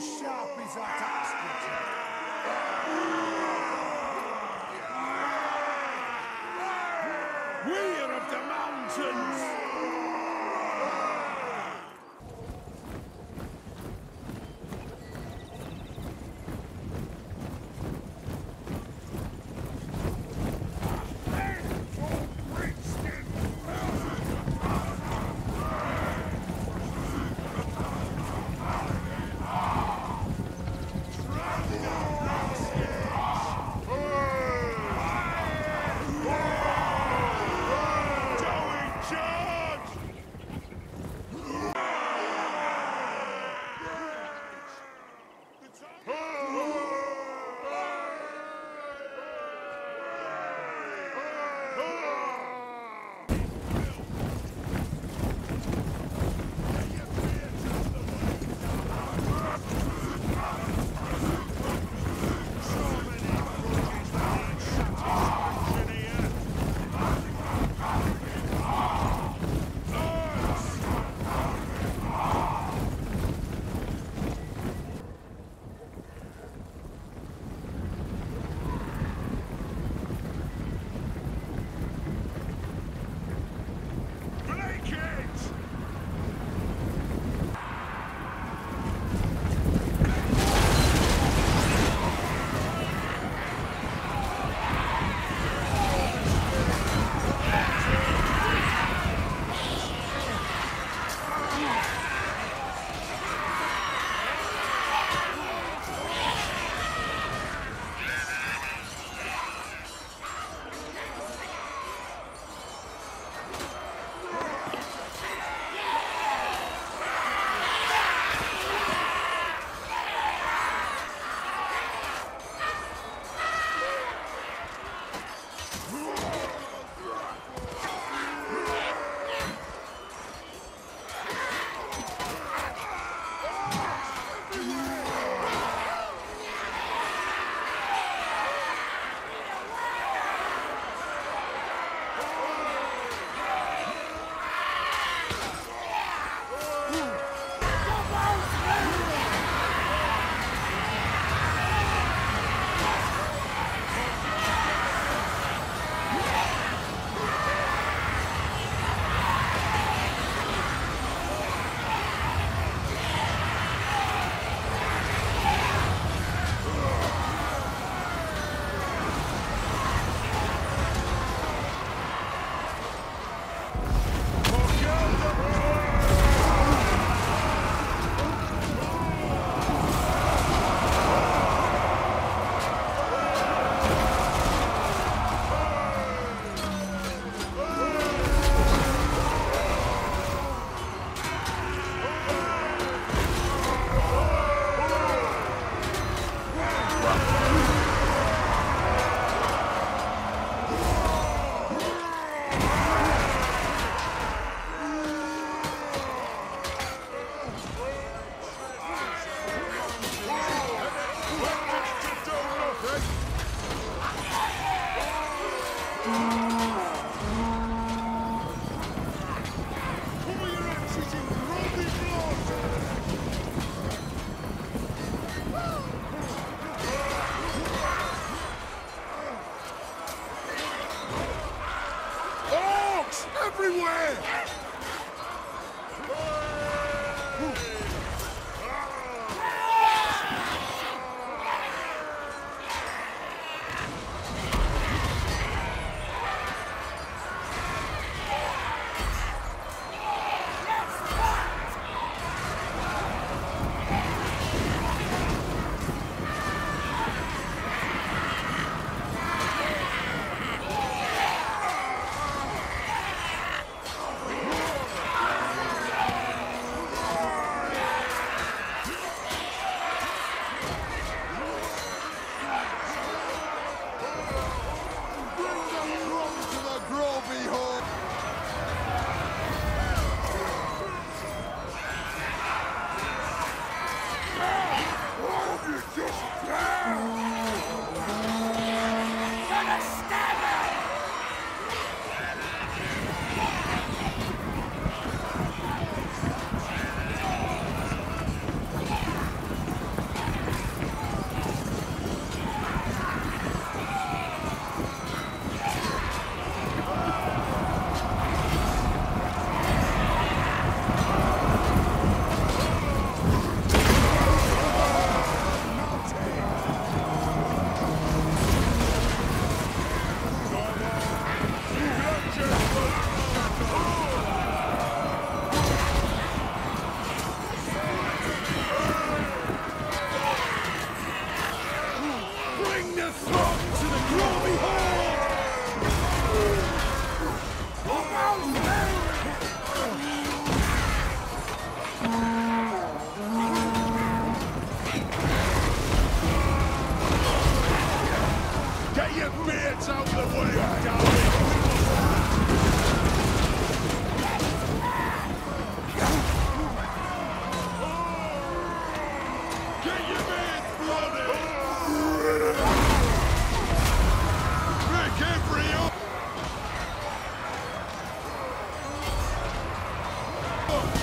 sharp is our task, We are of the mountains!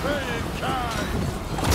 Saiyan Kai!